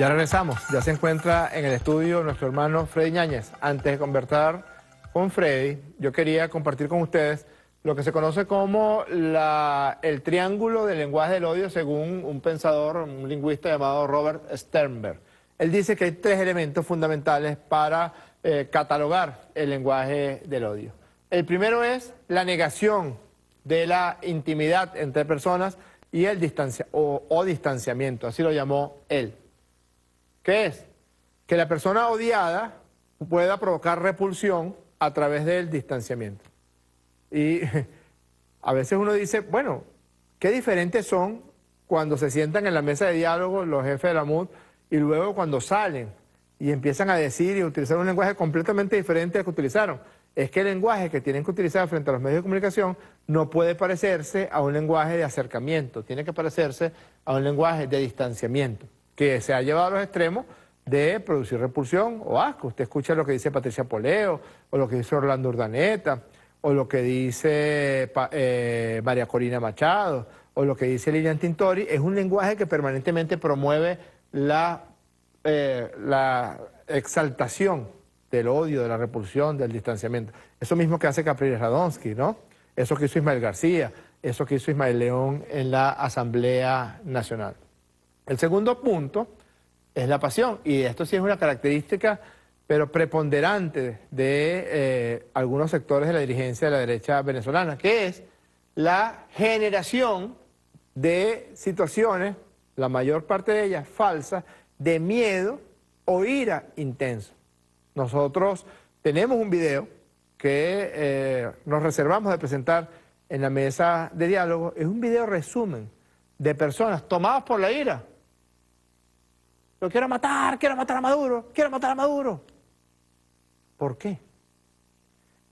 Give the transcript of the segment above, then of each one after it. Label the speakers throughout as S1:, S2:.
S1: Ya regresamos, ya se encuentra en el estudio nuestro hermano Freddy Ñáñez. Antes de conversar con Freddy, yo quería compartir con ustedes lo que se conoce como el triángulo del lenguaje del odio según un pensador, un lingüista llamado Robert Sternberg. Él dice que hay tres elementos fundamentales para eh, catalogar el lenguaje del odio. El primero es la negación de la intimidad entre personas y el distancia, o distanciamiento, así lo llamó él. ¿Qué es? Que la persona odiada pueda provocar repulsión a través del distanciamiento. Y a veces uno dice, bueno, qué diferentes son cuando se sientan en la mesa de diálogo los jefes de la MUD y luego cuando salen y empiezan a decir y utilizar un lenguaje completamente diferente al que utilizaron. Es que el lenguaje que tienen que utilizar frente a los medios de comunicación no puede parecerse a un lenguaje de acercamiento, tiene que parecerse a un lenguaje de distanciamiento que se ha llevado a los extremos de producir repulsión o asco. Usted escucha lo que dice Patricia Poleo, o lo que dice Orlando Urdaneta, o lo que dice eh, María Corina Machado, o lo que dice Lilian Tintori. Es un lenguaje que permanentemente promueve la, eh, la exaltación del odio, de la repulsión, del distanciamiento. Eso mismo que hace Capriles Radonsky, ¿no? Eso que hizo Ismael García, eso que hizo Ismael León en la Asamblea Nacional. El segundo punto es la pasión, y esto sí es una característica, pero preponderante de eh, algunos sectores de la dirigencia de la derecha venezolana, que es la generación de situaciones, la mayor parte de ellas falsas, de miedo o ira intenso. Nosotros tenemos un video que eh, nos reservamos de presentar en la mesa de diálogo, es un video resumen de personas tomadas por la ira, lo quiero matar, quiero matar a Maduro, quiero matar a Maduro. ¿Por qué?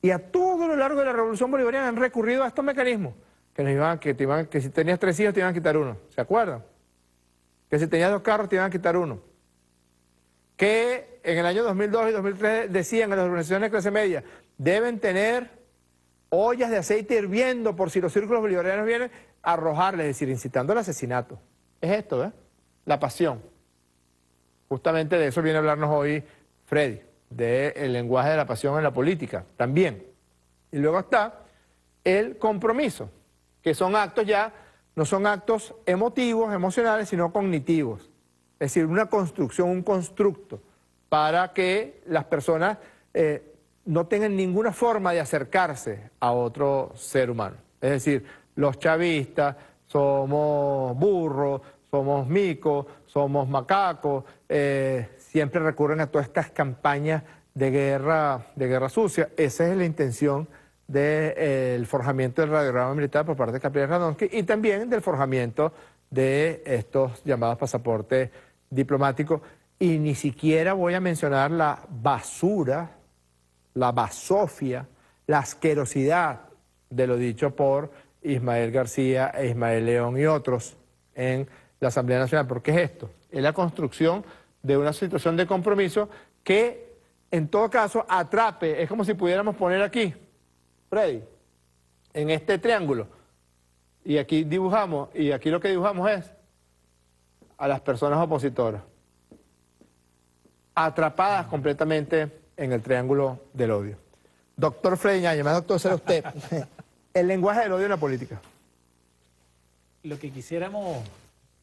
S1: Y a todo lo largo de la revolución bolivariana han recurrido a estos mecanismos. Que, iban, que, que si tenías tres hijos te iban a quitar uno. ¿Se acuerdan? Que si tenías dos carros te iban a quitar uno. Que en el año 2002 y 2003 decían en las organizaciones de clase media, deben tener ollas de aceite hirviendo por si los círculos bolivarianos vienen a arrojarles, es decir, incitando al asesinato. Es esto, ¿eh? La pasión. Justamente de eso viene a hablarnos hoy Freddy, del lenguaje de la pasión en la política también. Y luego está el compromiso, que son actos ya, no son actos emotivos, emocionales, sino cognitivos. Es decir, una construcción, un constructo, para que las personas eh, no tengan ninguna forma de acercarse a otro ser humano. Es decir, los chavistas somos burros, somos micos, somos macacos, eh, siempre recurren a todas estas campañas de guerra, de guerra sucia. Esa es la intención del eh, forjamiento del radiograma militar por parte de Capriles Radonsky y también del forjamiento de estos llamados pasaportes diplomáticos. Y ni siquiera voy a mencionar la basura, la basofia, la asquerosidad de lo dicho por Ismael García e Ismael León y otros en la Asamblea Nacional. ¿Por qué es esto? Es la construcción de una situación de compromiso que en todo caso atrape, es como si pudiéramos poner aquí, Freddy, en este triángulo, y aquí dibujamos, y aquí lo que dibujamos es a las personas opositoras, atrapadas completamente en el triángulo del odio. Doctor Freddy Ñañez, más doctor ser usted, el lenguaje del odio en la política.
S2: Lo que quisiéramos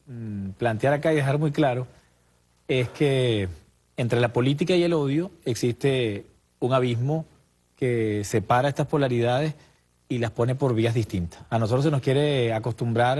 S2: Mm, plantear acá y dejar muy claro es que entre la política y el odio existe un abismo que separa estas polaridades y las pone por vías distintas. A nosotros se nos quiere acostumbrar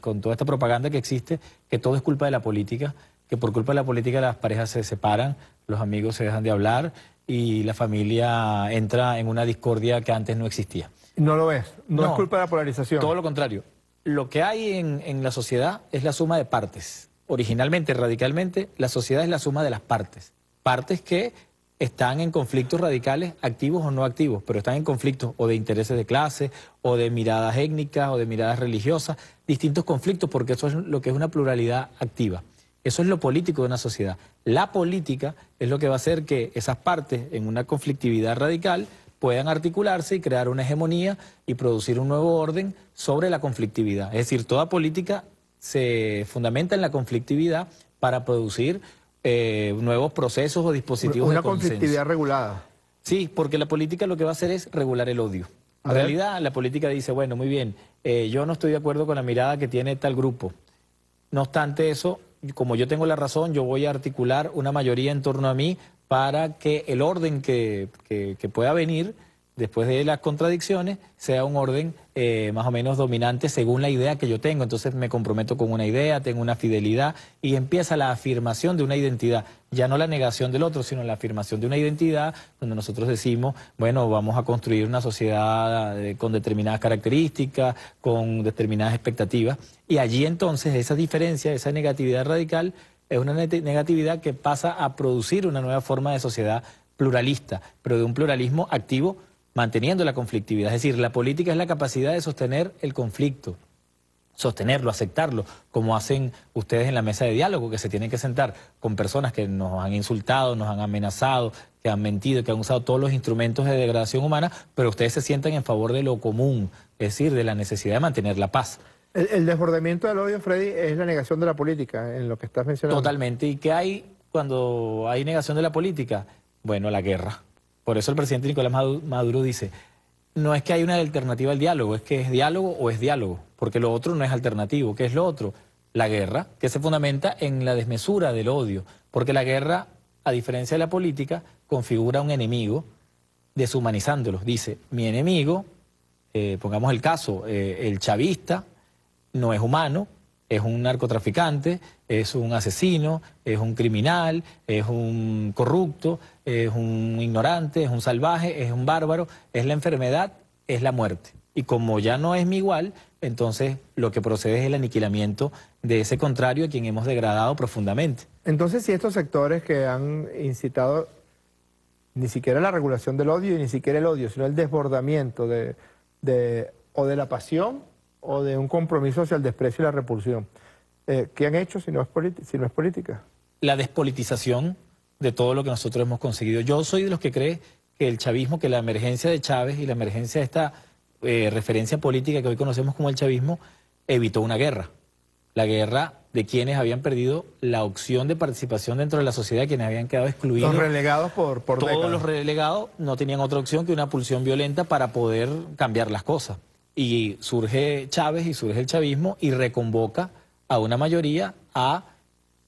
S2: con toda esta propaganda que existe que todo es culpa de la política, que por culpa de la política las parejas se separan, los amigos se dejan de hablar y la familia entra en una discordia que antes no existía.
S1: No lo es, no es culpa de la polarización.
S2: Todo lo contrario, lo que hay en, la sociedad es la suma de partes. Originalmente, radicalmente, la sociedad es la suma de las partes. Partes que están en conflictos radicales, activos o no activos, pero están en conflictos o de intereses de clase, o de miradas étnicas, o de miradas religiosas, distintos conflictos, porque eso es lo que es una pluralidad activa. Eso es lo político de una sociedad. La política es lo que va a hacer que esas partes en una conflictividad radical puedan articularse y crear una hegemonía y producir un nuevo orden sobre la conflictividad. Es decir, toda política se fundamenta en la conflictividad para producir eh, nuevos procesos o dispositivos
S1: Una
S2: de consenso.
S1: conflictividad regulada.
S2: Sí, porque la política lo que va a hacer es regular el odio. En realidad, la política dice, bueno, muy bien, eh, yo no estoy de acuerdo con la mirada que tiene tal grupo. No obstante eso, como yo tengo la razón, yo voy a articular una mayoría en torno a mí para que el orden que, que- pueda venir después de las contradicciones sea un orden eh, más o menos dominante según la idea que yo tengo. Entonces me comprometo con una idea, tengo una fidelidad y empieza la afirmación de una identidad. Ya no la negación del otro, sino la afirmación de una identidad donde nosotros decimos, bueno, vamos a construir una sociedad eh, con determinadas características, con determinadas expectativas. Y allí entonces esa diferencia, esa negatividad radical, es una negatividad que pasa a producir una nueva forma de sociedad pluralista, pero de un pluralismo activo manteniendo la conflictividad. Es decir, la política es la capacidad de sostener el conflicto, sostenerlo, aceptarlo, como hacen ustedes en la mesa de diálogo, que se tienen que sentar con personas que nos han insultado, nos han amenazado, que han mentido, que han usado todos los instrumentos de degradación humana, pero ustedes se sientan en favor de lo común, es decir, de la necesidad de mantener la paz.
S1: El, desbordamiento del odio, Freddy, es la negación de la política, en lo que estás mencionando.
S2: Totalmente. ¿Y qué hay cuando hay negación de la política? Bueno, la guerra. Por eso el presidente Nicolás Madu- Maduro dice, no es que hay una alternativa al diálogo, es que es diálogo o es diálogo, porque lo otro no es alternativo. ¿Qué es lo otro? La guerra, que se fundamenta en la desmesura del odio, porque la guerra, a diferencia de la política, configura un enemigo deshumanizándolos. Dice, mi enemigo, eh, pongamos el caso, eh, el chavista, no es humano, es un narcotraficante, es un asesino, es un criminal, es un corrupto, es un ignorante, es un salvaje, es un bárbaro, es la enfermedad, es la muerte. Y como ya no es mi igual, entonces lo que procede es el aniquilamiento de ese contrario a quien hemos degradado profundamente.
S1: Entonces, si estos sectores que han incitado ni siquiera la regulación del odio y ni siquiera el odio, sino el desbordamiento de, de- o de la pasión o de un compromiso hacia el desprecio y la repulsión, eh, ¿qué han hecho si no, es si no es política?
S2: la despolitización de todo lo que nosotros hemos conseguido. Yo soy de los que cree que el chavismo, que la emergencia de Chávez y la emergencia de esta eh, referencia política que hoy conocemos como el chavismo, evitó una guerra. La guerra de quienes habían perdido la opción de participación dentro de la sociedad, quienes habían quedado excluidos.
S1: Los relegados por, por
S2: Todos
S1: décadas.
S2: los relegados no tenían otra opción que una pulsión violenta para poder cambiar las cosas. Y surge Chávez y surge el chavismo y reconvoca a una mayoría a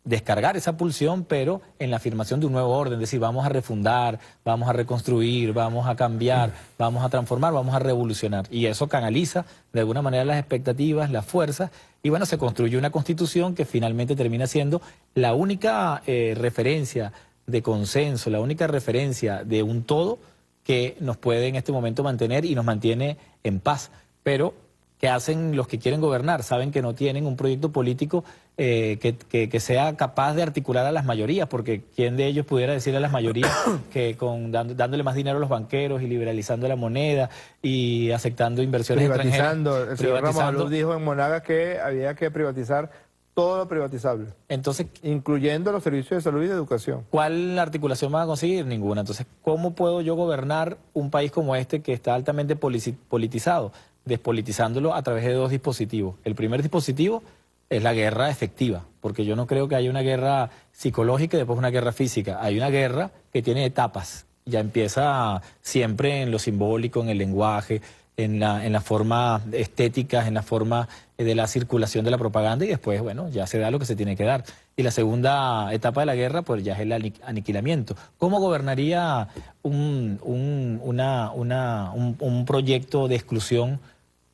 S2: descargar esa pulsión, pero en la afirmación de un nuevo orden, es decir, vamos a refundar, vamos a reconstruir, vamos a cambiar, vamos a transformar, vamos a revolucionar. Y eso canaliza de alguna manera las expectativas, las fuerzas, y bueno, se construye una constitución que finalmente termina siendo la única eh, referencia de consenso, la única referencia de un todo que nos puede en este momento mantener y nos mantiene en paz. Pero, ¿qué hacen los que quieren gobernar? Saben que no tienen un proyecto político eh, que, que- que sea capaz de articular a las mayorías, porque ¿quién de ellos pudiera decir a las mayorías que con dando- dándole más dinero a los banqueros y liberalizando la moneda y aceptando inversiones
S1: privatizando. El
S2: extranjeras?
S1: señor Ramos Alud dijo en Monagas que había que privatizar todo lo privatizable,
S2: Entonces,
S1: incluyendo los servicios de salud y de educación.
S2: ¿Cuál articulación van a conseguir? Ninguna. Entonces, ¿cómo puedo yo gobernar un país como este que está altamente politizado? Despolitizándolo a través de dos dispositivos. El primer dispositivo es la guerra efectiva, porque yo no creo que haya una guerra psicológica y después una guerra física. Hay una guerra que tiene etapas. Ya empieza siempre en lo simbólico, en el lenguaje, en la, en la forma estética, en la forma eh, de la circulación de la propaganda y después, bueno, ya se da lo que se tiene que dar. Y la segunda etapa de la guerra, pues ya es el ani- aniquilamiento. ¿Cómo gobernaría un, un, una- una- un- un proyecto de exclusión?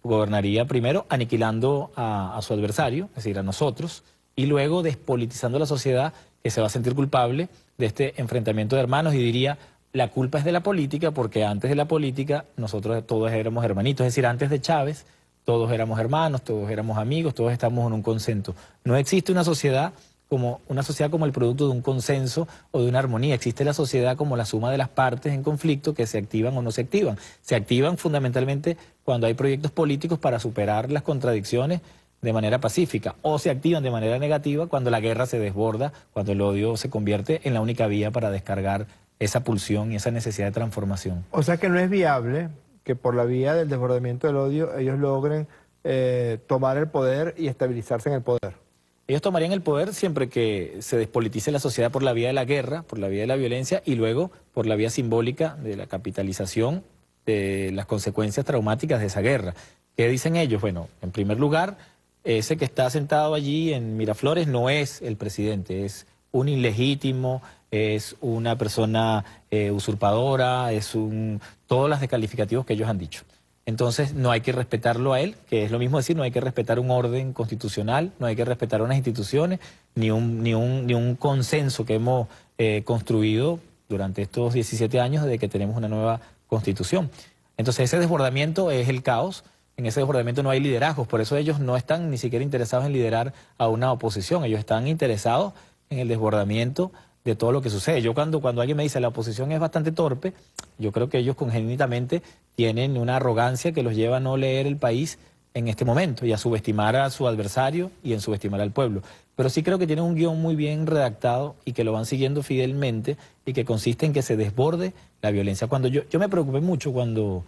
S2: Gobernaría primero aniquilando a, a su adversario, es decir, a nosotros, y luego despolitizando la sociedad que se va a sentir culpable de este enfrentamiento de hermanos y diría, la culpa es de la política porque antes de la política nosotros todos éramos hermanitos, es decir, antes de Chávez todos éramos hermanos, todos éramos amigos, todos estamos en un consenso. No existe una sociedad como una sociedad como el producto de un consenso o de una armonía. Existe la sociedad como la suma de las partes en conflicto que se activan o no se activan. Se activan fundamentalmente cuando hay proyectos políticos para superar las contradicciones de manera pacífica o se activan de manera negativa cuando la guerra se desborda, cuando el odio se convierte en la única vía para descargar esa pulsión y esa necesidad de transformación.
S1: O sea que no es viable que por la vía del desbordamiento del odio ellos logren eh, tomar el poder y estabilizarse en el poder.
S2: Ellos tomarían el poder siempre que se despolitice la sociedad por la vía de la guerra, por la vía de la violencia y luego por la vía simbólica de la capitalización de las consecuencias traumáticas de esa guerra. ¿Qué dicen ellos? Bueno, en primer lugar, ese que está sentado allí en Miraflores no es el presidente, es un ilegítimo, es una persona eh, usurpadora, es un... todos los descalificativos que ellos han dicho. Entonces no hay que respetarlo a él, que es lo mismo decir, no hay que respetar un orden constitucional, no hay que respetar unas instituciones, ni un, ni un, ni un consenso que hemos eh, construido durante estos 17 años desde que tenemos una nueva constitución. Entonces ese desbordamiento es el caos, en ese desbordamiento no hay liderazgos, por eso ellos no están ni siquiera interesados en liderar a una oposición, ellos están interesados en el desbordamiento de todo lo que sucede. Yo cuando, cuando alguien me dice la oposición es bastante torpe, yo creo que ellos congénitamente tienen una arrogancia que los lleva a no leer el país en este momento y a subestimar a su adversario y en subestimar al pueblo. Pero sí creo que tienen un guion muy bien redactado y que lo van siguiendo fidelmente y que consiste en que se desborde la violencia. Cuando yo, yo me preocupé mucho cuando,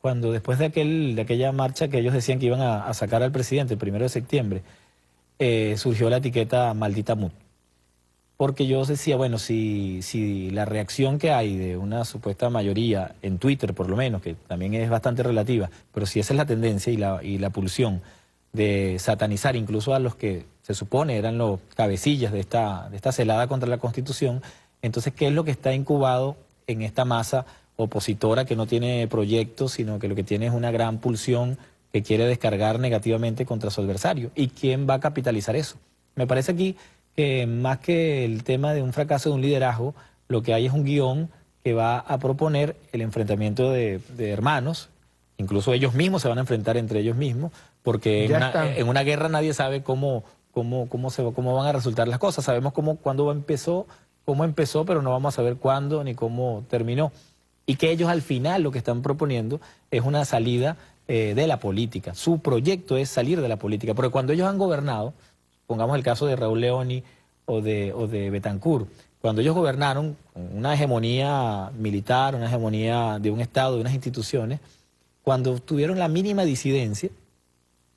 S2: cuando después de, aquel, de aquella marcha que ellos decían que iban a, sacar al presidente el primero de septiembre, eh, surgió la etiqueta maldita mut porque yo decía, bueno, si, si la reacción que hay de una supuesta mayoría, en Twitter por lo menos, que también es bastante relativa, pero si esa es la tendencia y la, y la pulsión de satanizar incluso a los que se supone eran los cabecillas de esta, de esta celada contra la Constitución, entonces, ¿qué es lo que está incubado en esta masa opositora que no tiene proyectos, sino que lo que tiene es una gran pulsión que quiere descargar negativamente contra su adversario? ¿Y quién va a capitalizar eso? Me parece aquí que más que el tema de un fracaso de un liderazgo, lo que hay es un guion que va a proponer el enfrentamiento de, hermanos, incluso ellos mismos se van a enfrentar entre ellos mismos, porque en una, guerra nadie sabe cómo, cómo, cómo, se, cómo van a resultar las cosas. Sabemos cómo, cuándo empezó, cómo empezó, pero no vamos a saber cuándo ni cómo terminó. Y que ellos al final lo que están proponiendo es una salida eh, de la política. Su proyecto es salir de la política, porque cuando ellos han gobernado, Pongamos el caso de Raúl Leoni o de, o de Betancourt. Cuando ellos gobernaron una hegemonía militar, una hegemonía de un Estado, de unas instituciones, cuando tuvieron la mínima disidencia,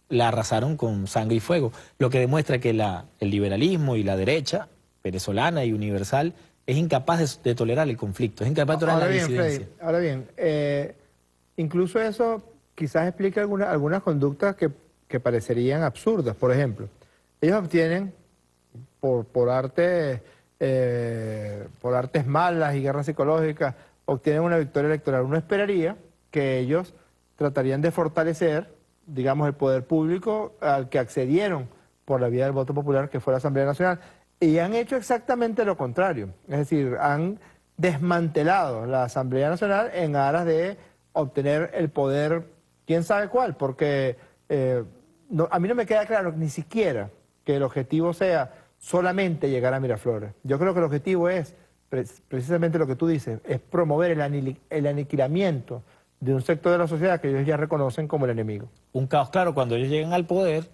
S2: la arrasaron con sangre y fuego, lo que demuestra que la, el liberalismo y la derecha venezolana y universal es incapaz de, tolerar el conflicto, es incapaz de tolerar
S1: ahora
S2: la
S1: bien,
S2: disidencia.
S1: ahora bien, eh, incluso eso quizás explica algunas conductas que, que parecerían absurdas. Por ejemplo, ellos obtienen por, por arte, eh, por artes malas y guerras psicológicas, obtienen una victoria electoral. Uno esperaría que ellos tratarían de fortalecer, digamos, el poder público al que accedieron por la vía del voto popular, que fue la Asamblea Nacional, y han hecho exactamente lo contrario. Es decir, han desmantelado la Asamblea Nacional en aras de obtener el poder, quién sabe cuál, porque eh, a mí no me queda claro ni siquiera que el objetivo sea solamente llegar a Miraflores. Yo creo que el objetivo es precisamente lo que tú dices, es promover el, aniquilamiento de un sector de la sociedad que ellos ya reconocen como el enemigo.
S2: Un caos, claro, cuando ellos llegan al poder,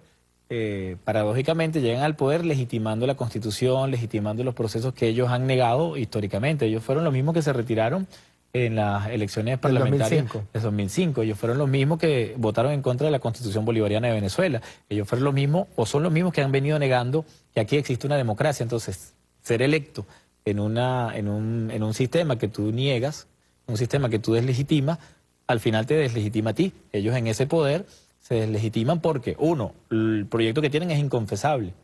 S2: eh, paradójicamente llegan al poder legitimando la constitución, legitimando los procesos que ellos han negado históricamente. Ellos fueron los mismos que se retiraron en las elecciones parlamentarias de 2005. Ellos fueron los mismos que votaron en contra de la Constitución Bolivariana de Venezuela. Ellos fueron los mismos, o son los mismos que han venido negando que aquí existe una democracia. Entonces, ser electo en, una, en, un, en un sistema que tú niegas, un sistema que tú deslegitimas, al final te deslegitima a ti. Ellos en ese poder se deslegitiman porque, uno, el proyecto que tienen es inconfesable.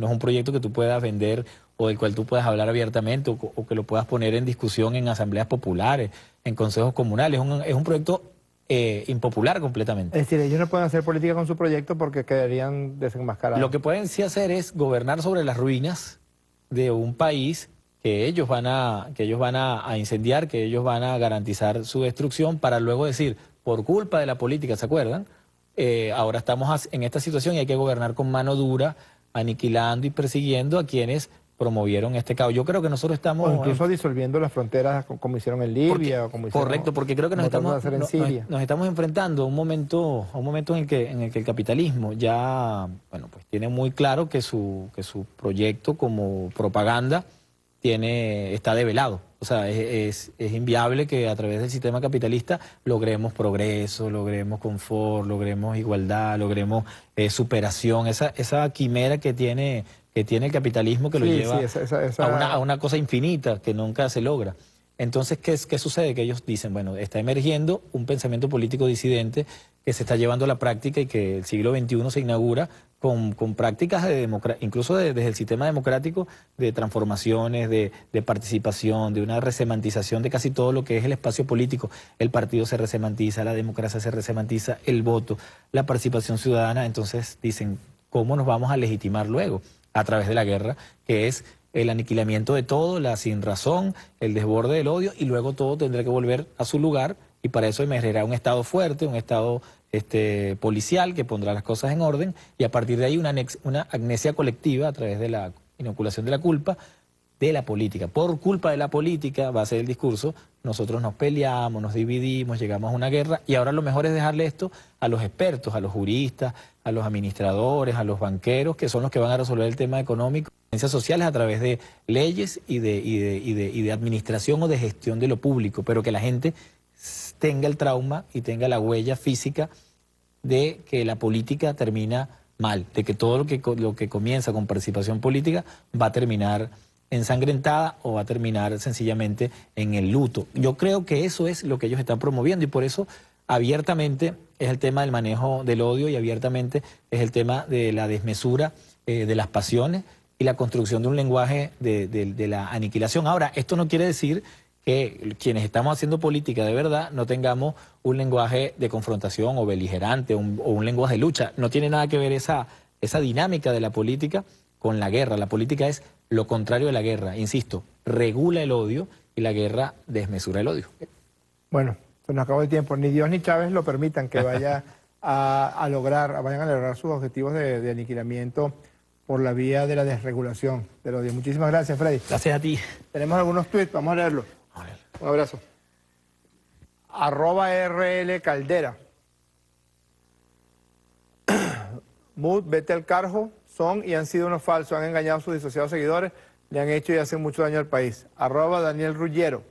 S2: No es un proyecto que tú puedas vender o del cual tú puedas hablar abiertamente o, que lo puedas poner en discusión en asambleas populares, en consejos comunales. Es un, es un proyecto eh, impopular completamente.
S1: Es decir, ellos no pueden hacer política con su proyecto porque quedarían desenmascarados.
S2: Lo que pueden sí hacer es gobernar sobre las ruinas de un país que ellos van a, que ellos van a, incendiar, que ellos van a garantizar su destrucción para luego decir, por culpa de la política, ¿se acuerdan? Eh, ahora estamos en esta situación y hay que gobernar con mano dura, aniquilando y persiguiendo a quienes promovieron este caos. Yo creo que nosotros estamos...
S1: O incluso disolviendo las fronteras como hicieron en Libia. o como hicieron,
S2: correcto, porque creo que nos estamos, nos, estamos enfrentando a un momento, a un momento en el, que, en el que el capitalismo ya bueno, pues tiene muy claro que su, que su proyecto como propaganda tiene, está develado. O sea, es, es, inviable que a través del sistema capitalista logremos progreso, logremos confort, logremos igualdad, logremos eh, superación. Esa, esa quimera que tiene que tiene el capitalismo que lo lleva A, una, a, una, cosa infinita que nunca se logra. Entonces, ¿qué, ¿qué sucede? Que ellos dicen, bueno, está emergiendo un pensamiento político disidente que se está llevando a la práctica y que el siglo XXI se inaugura con, prácticas de incluso desde el sistema democrático, de transformaciones, de, participación, de una resemantización de casi todo lo que es el espacio político. El partido se resemantiza, la democracia se resemantiza, el voto, la participación ciudadana. Entonces dicen, ¿cómo nos vamos a legitimar luego? A través de la guerra, que es el aniquilamiento de todo, la sin razón, el desborde del odio, y luego todo tendrá que volver a su lugar y para eso emergerá un Estado fuerte, un Estado este, policial que pondrá las cosas en orden y a partir de ahí una, una amnesia colectiva a través de la inoculación de la culpa de la política. Por culpa de la política, va a ser el discurso, nosotros nos peleamos, nos dividimos, llegamos a una guerra y ahora lo mejor es dejarle esto a los expertos, a los juristas, a los administradores, a los banqueros, que son los que van a resolver el tema económico, ciencias sociales a través de leyes y de, y de, y de, y de administración o de gestión de lo público, pero que la gente tenga el trauma y tenga la huella física de que la política termina mal, de que todo lo que, lo que comienza con participación política va a terminar ensangrentada o va a terminar sencillamente en el luto. Yo creo que eso es lo que ellos están promoviendo y por eso abiertamente es el tema del manejo del odio y abiertamente es el tema de la desmesura eh, de las pasiones y la construcción de un lenguaje de, la aniquilación. Ahora, esto no quiere decir que quienes estamos haciendo política de verdad no tengamos un lenguaje de confrontación o beligerante o un, lenguaje de lucha. No tiene nada que ver esa, esa dinámica de la política con la guerra. La política es lo contrario de la guerra. Insisto, regula el odio y la guerra desmesura el odio.
S1: Bueno, se nos acabó el tiempo. Ni Dios ni Chávez lo permitan que vaya a, lograr, vayan a lograr sus objetivos de, de aniquilamiento por la vía de la desregulación del odio. Muchísimas gracias, Freddy.
S2: Gracias a ti.
S1: Tenemos algunos tweets, vamos a leerlos. Un abrazo. Arroba RL Caldera. Mood, vete al carjo, son y han sido unos falsos, han engañado a sus disociados seguidores, le han hecho y hacen mucho daño al país. Arroba Daniel Rullero.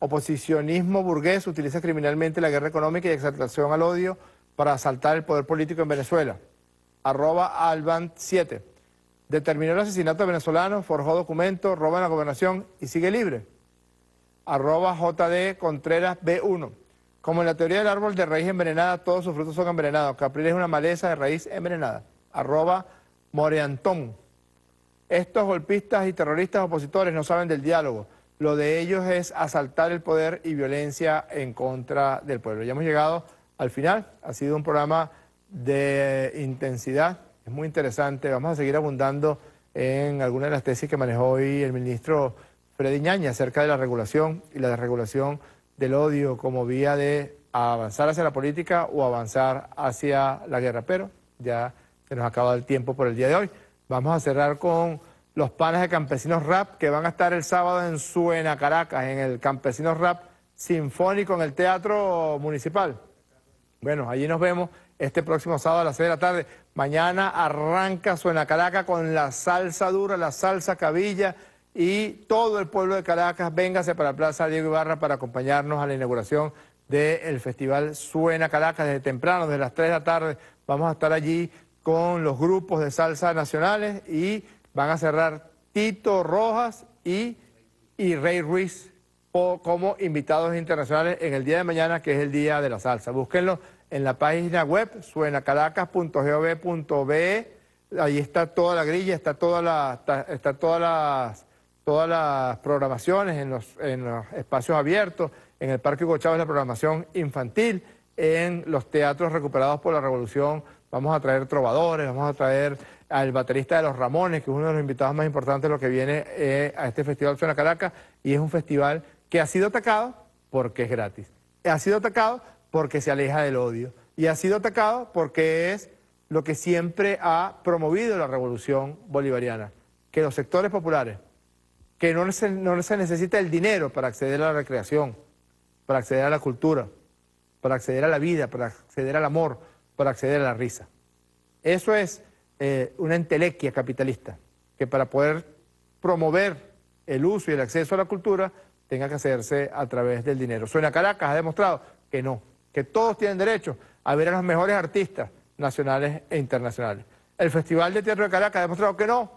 S1: Oposicionismo burgués utiliza criminalmente la guerra económica y exaltación al odio para asaltar el poder político en Venezuela. Arroba Alban 7. Determinó el asesinato venezolano, forjó documentos, roba la gobernación y sigue libre arroba JD Contreras B1. Como en la teoría del árbol de raíz envenenada, todos sus frutos son envenenados. Capril es una maleza de raíz envenenada. Arroba Moreantón. Estos golpistas y terroristas opositores no saben del diálogo. Lo de ellos es asaltar el poder y violencia en contra del pueblo. Ya hemos llegado al final. Ha sido un programa de intensidad. Es muy interesante. Vamos a seguir abundando en algunas de las tesis que manejó hoy el ministro Freddy Ñaña acerca de la regulación y la desregulación del odio como vía de avanzar hacia la política o avanzar hacia la guerra. Pero ya se nos acaba el tiempo por el día de hoy. Vamos a cerrar con los panes de Campesinos Rap que van a estar el sábado en Suena, Caracas, en el Campesinos Rap Sinfónico en el Teatro Municipal. Bueno, allí nos vemos este próximo sábado a las 6 de la tarde. Mañana arranca Suena Caracas con la salsa dura, la salsa cabilla y todo el pueblo de Caracas, véngase para Plaza Diego Ibarra para acompañarnos a la inauguración del Festival Suena Caracas desde temprano, desde las 3 de la tarde. Vamos a estar allí con los grupos de salsa nacionales y van a cerrar Tito Rojas y, y Rey Ruiz como invitados internacionales en el día de mañana, que es el Día de la Salsa. Búsquenlo en la página web suenacaracas.gov.be. Ahí está toda la grilla, está toda la, está todas las todas las programaciones en los, espacios abiertos, en el Parque Hugo Chávez la programación infantil, en los teatros recuperados por la Revolución vamos a traer trovadores, vamos a traer al baterista de los Ramones, que es uno de los invitados más importantes de lo que viene eh, a este Festival Suena Caracas, y es un festival que ha sido atacado porque es gratis. Ha sido atacado porque se aleja del odio. Y ha sido atacado porque es lo que siempre ha promovido la revolución bolivariana, que los sectores populares, que no se, no se necesita el dinero para acceder a la recreación, para acceder a la cultura, para acceder a la vida, para acceder al amor, para acceder a la risa. Eso es eh, una entelequia capitalista, que para poder promover el uso y el acceso a la cultura tenga que hacerse a través del dinero. Suena Caracas ha demostrado que no, que todos tienen derecho a ver a los mejores artistas nacionales e internacionales. El Festival de Teatro de Caracas ha demostrado que no,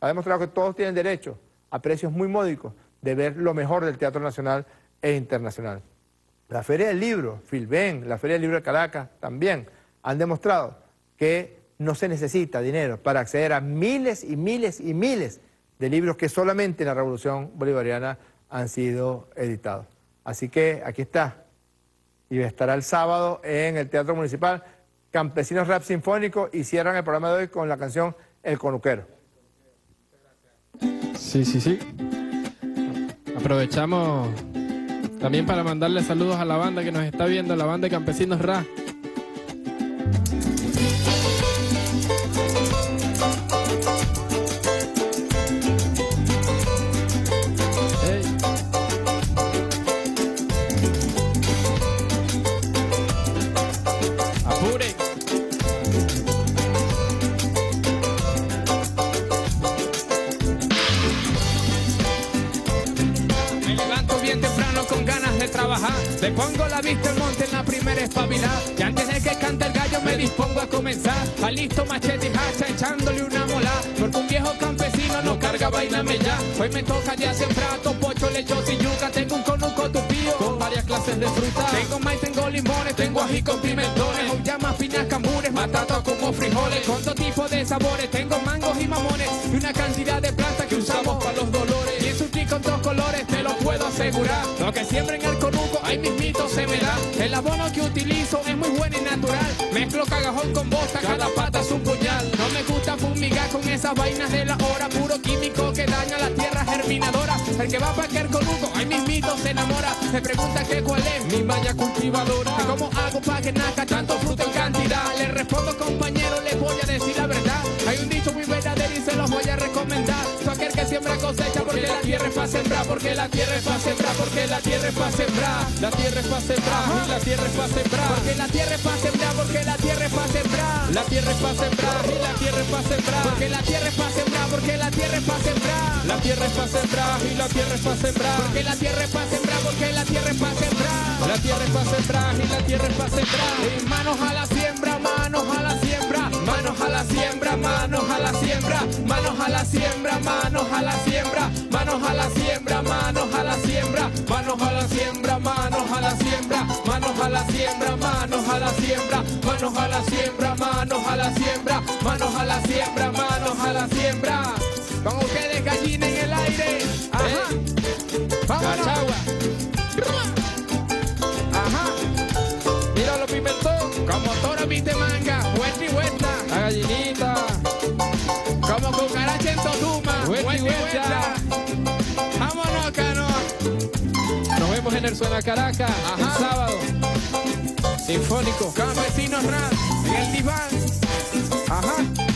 S1: ha demostrado que todos tienen derecho a precios muy módicos de ver lo mejor del teatro nacional e internacional. La Feria del Libro, Filben, la Feria del Libro de Caracas también han demostrado que no se necesita dinero para acceder a miles y miles y miles de libros que solamente en la Revolución Bolivariana han sido editados. Así que aquí está, y estará el sábado en el Teatro Municipal Campesinos Rap Sinfónico y cierran el programa de hoy con la canción El Conuquero.
S3: Sí, sí, sí. Aprovechamos también para mandarle saludos a la banda que nos está viendo, la banda de Campesinos Rap.
S4: Hoy me toca ya sembrar pocho, lechos y yuca. Tengo un conuco tupío con varias clases de fruta. Tengo maíz, tengo limones, tengo ají con pimentones. O llamas, piñas, cambures, matatas como frijoles. Con todo tipo de sabores. Tengo mangos y mamones. Y una cantidad de plantas que usamos para los dolores. Y es un con dos colores, te lo puedo asegurar. Lo que siempre en el conuco, ahí mismito se me da. El abono que utilizo es muy bueno y natural. Mezclo cagajón con bosta, cada pata es un puñal. Gusta fumigar con esas vainas de la hora. Puro químico que daña la tierra germinadora. El que va para aquel conuco, ahí mismito se enamora. Se pregunta que cuál es mi malla cultivadora. ¿Cómo hago para que nazca tanto fruto en cantidad? Le respondo compañero, les voy a decir la verdad. Hay un dicho muy verdadero y se los voy a recomendar. Tú aquel que siembra cosecha porque la tierra es para sembrar, porque la tierra es para sembrar, porque la tierra es para sembrar. La tierra es para sembrar, la tierra es para sembrar. Porque la tierra es para sembrar, porque la tierra es para sembrar. La tierra es para sembrar, y la tierra es para sembrar. Porque la tierra es para sembrar, porque la tierra es para sembrar. La tierra es para sembrar, y la tierra es para sembrar. Porque la tierra es para sembrar, porque la tierra es para sembrar. La tierra es para sembrar, y la tierra es para sembrar. Manos a la siembra, manos a la la siembra, manos a la siembra. Manos a la siembra, manos a la siembra. Manos a la siembra, manos a la siembra. Manos a la siembra, manos a la siembra. Manos a la siembra, manos a la siembra. Manos a la siembra, manos a la siembra. Manos a la siembra, manos a la siembra. Con ustedes gallina en el aire. Ajá. Vámonos. Ajá. Mira los pimentón. Como toro viste manga.
S3: Suena Caracas el sábado. Sinfónico.
S4: Campesinos rap. En el diván. Ajá.